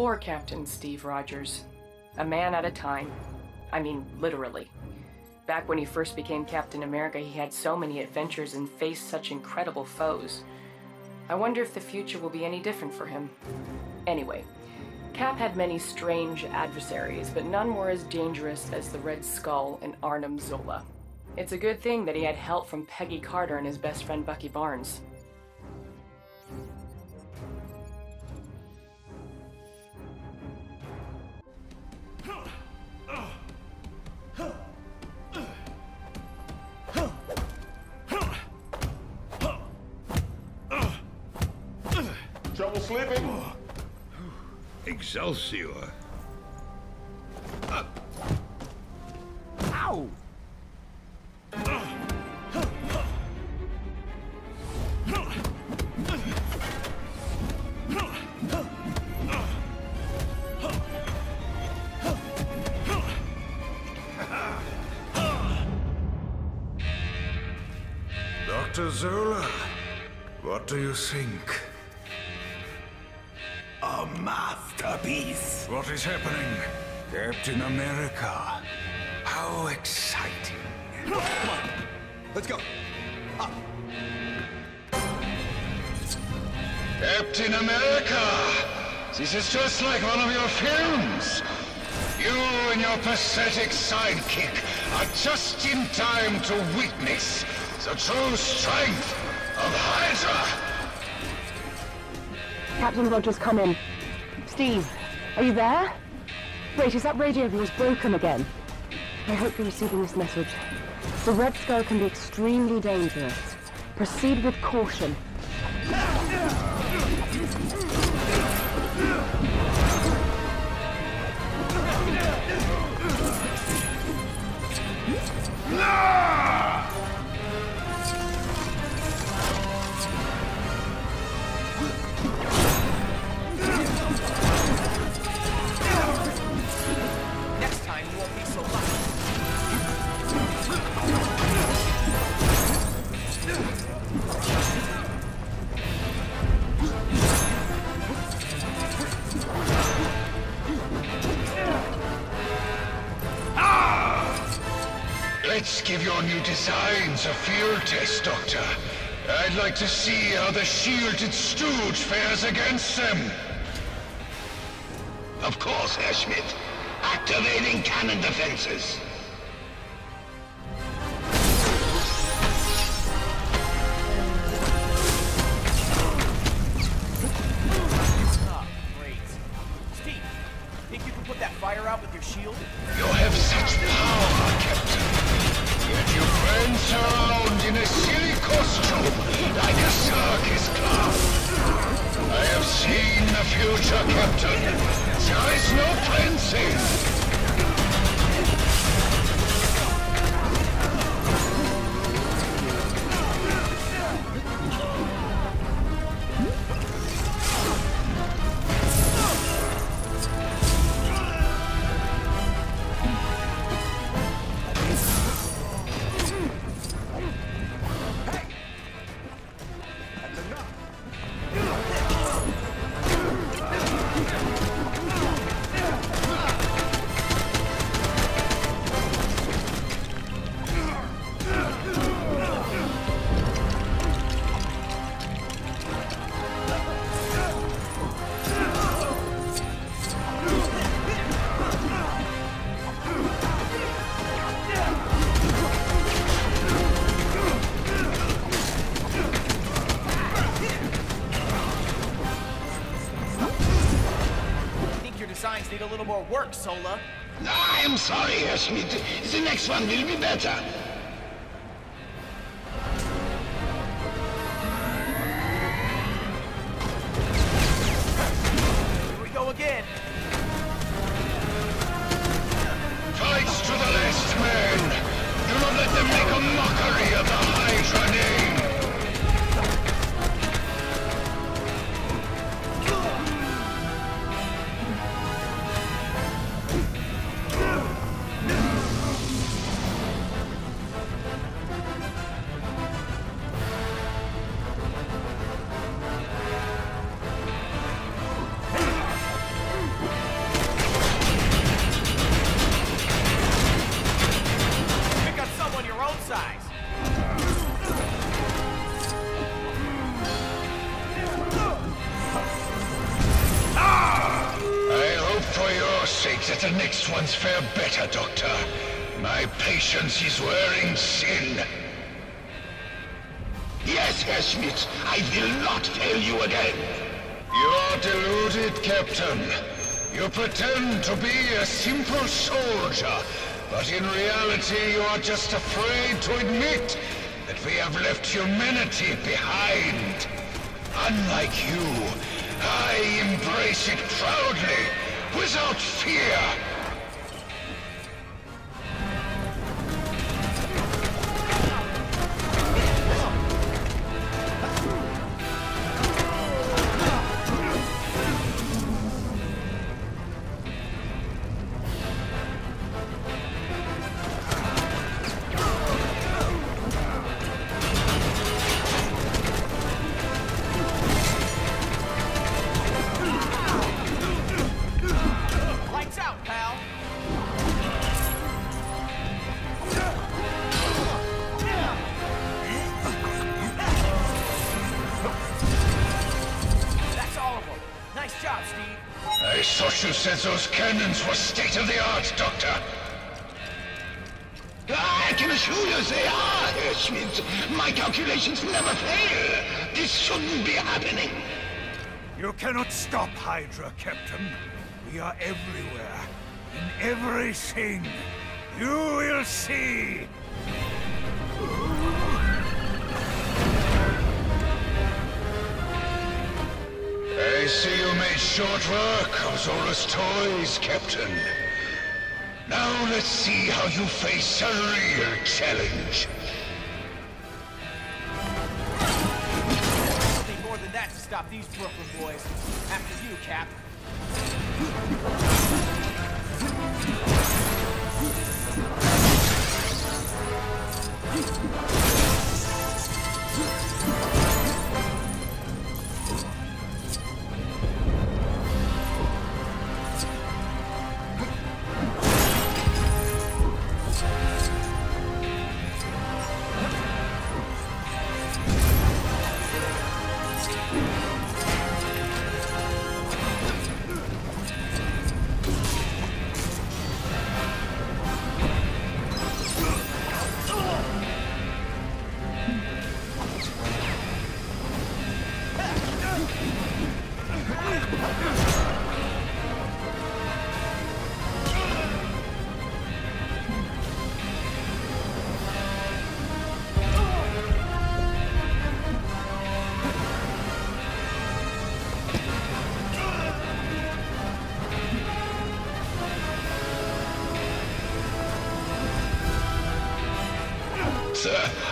Poor Captain Steve Rogers. A man at a time. I mean, literally. Back when he first became Captain America, he had so many adventures and faced such incredible foes. I wonder if the future will be any different for him. Anyway, Cap had many strange adversaries, but none were as dangerous as the Red Skull and Arnim Zola. It's a good thing that he had help from Peggy Carter and his best friend Bucky Barnes. Trouble sleeping? Excelsior. Ow! Dr. Zola, what do you think? What is happening? Captain America. How exciting. Come on. Let's go. Up. Captain America! This is just like one of your films. You and your pathetic sidekick are just in time to witness the true strength of Hydra! Captain Rogers, come in. Steve, are you there? Wait, is that radio of yours broken again? I hope you're receiving this message. The Red Skull can be extremely dangerous. Proceed with caution. Let's give your new designs a field test, Doctor. I'd like to see how the shielded stooge fares against them. Of course, Herr Schmidt. Activating cannon defenses. A little more work, Zola? No, I'm sorry, Herr Schmidt. The next one will be better. Ones fare better, Doctor. My patience is wearing thin. Yes, Herr Schmidt, I will not fail you again. You are deluded, Captain. You pretend to be a simple soldier, but in reality you are just afraid to admit that we have left humanity behind. Unlike you, I embrace it proudly, without fear. Those cannons were state-of-the-art, Doctor. I can assure you they are, Schmidt. My calculations never fail. This shouldn't be happening. You cannot stop Hydra, Captain. We are everywhere. In everything. You will see. I see you made short work of Zola's toys, Captain. Now let's see how you face a real challenge. Something more than that to stop these Brooklyn boys. After you, Cap.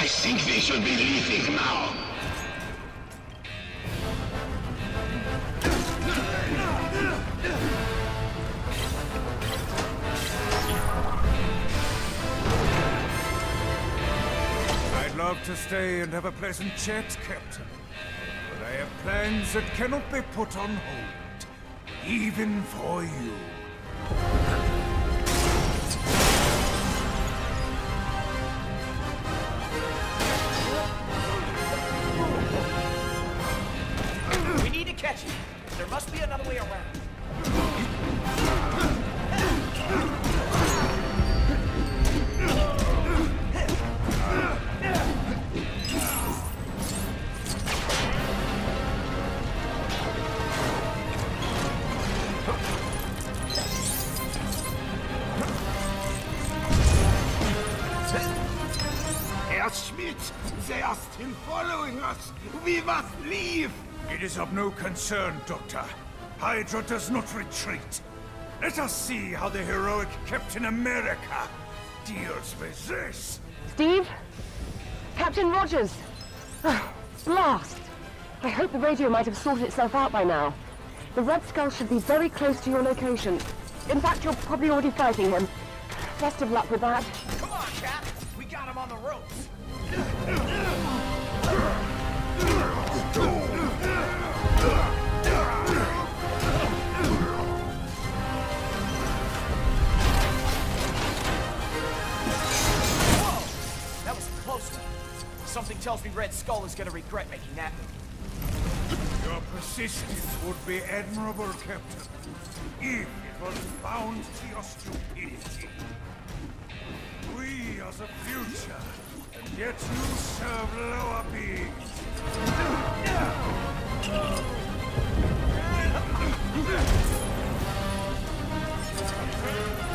I think we should be leaving now. I'd love to stay and have a pleasant chat, Captain. But I have plans that cannot be put on hold. Even for you. Him. There must be another way around. Schmidt, they are still following us. We must leave. It is of no concern, Doctor. Hydra does not retreat. Let us see how the heroic Captain America deals with this. Steve? Captain Rogers! Ah, Blast! I hope the radio might have sorted itself out by now. The Red Skull should be very close to your location. In fact, you're probably already fighting him. Best of luck with that. Come on, Cap. We got him on the ropes. That was close. Something tells me Red Skull is gonna regret making that move. Your persistence would be admirable, Captain, if it was bound to your stupidity. We are the future, and yet you serve lower beings. Get him, Steve. I can handle these guys. I'm with you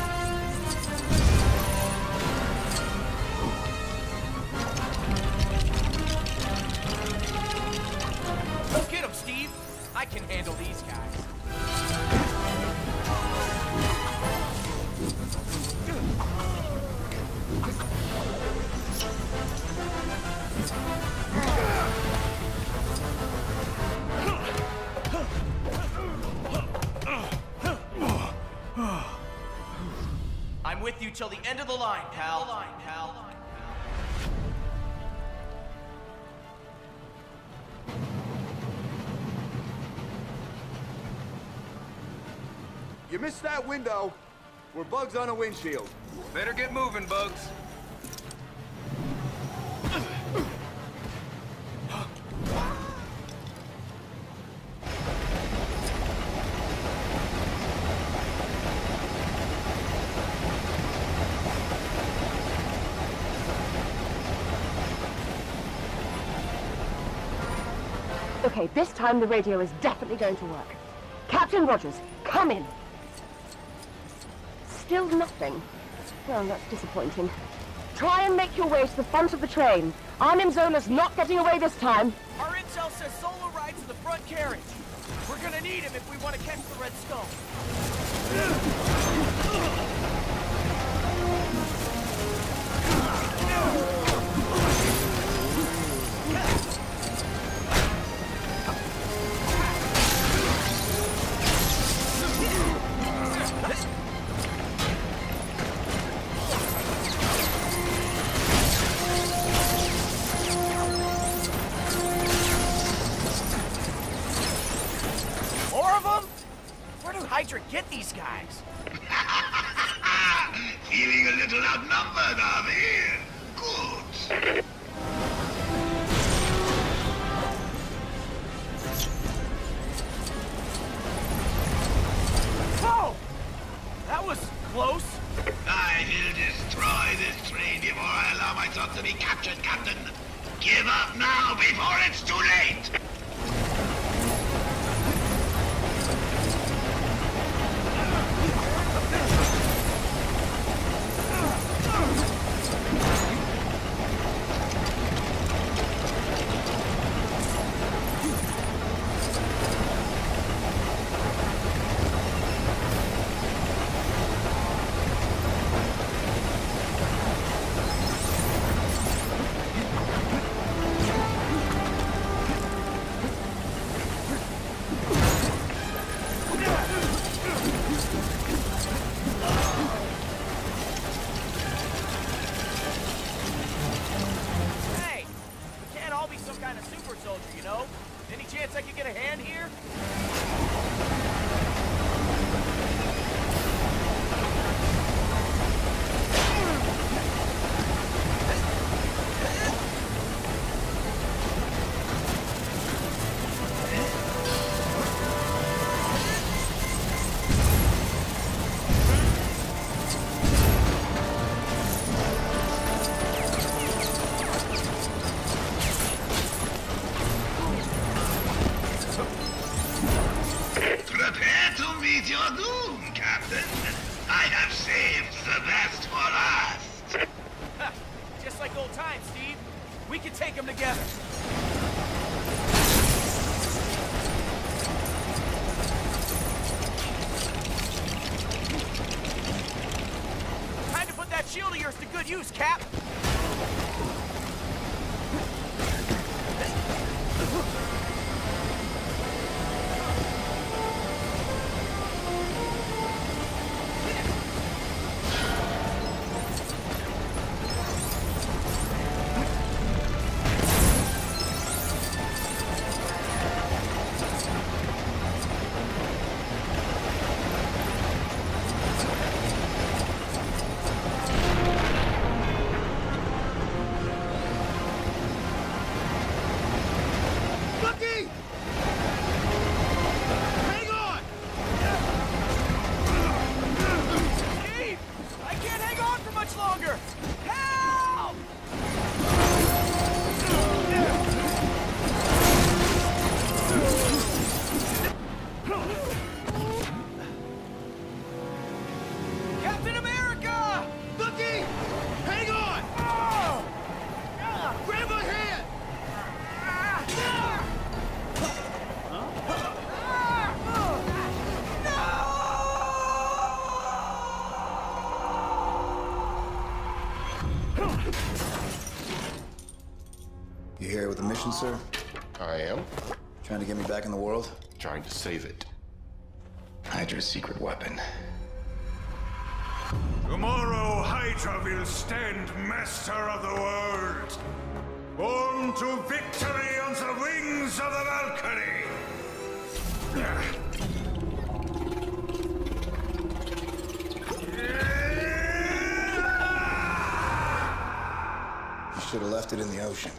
till the end of the line, pal. Line, pal. You missed that window. We're bugs on a windshield. Better get moving, Bugs. Okay, this time the radio is definitely going to work. Captain Rogers, come in. Still nothing. Well, that's disappointing. Try and make your way to the front of the train. Arnim Zola's not getting away this time. Our intel says Zola rides in the front carriage. We're gonna need him if we want to catch the Red Skull. More get these guys? Feeling a little outnumbered, are we? Good. Whoa! That was close. I will destroy this train before I allow myself to be captured, Captain. Give up now before it's too late. Use, Cap. World? Trying to save it. Hydra's secret weapon. Tomorrow, Hydra will stand master of the world. Born to victory on the wings of the Valkyrie. You should have left it in the ocean.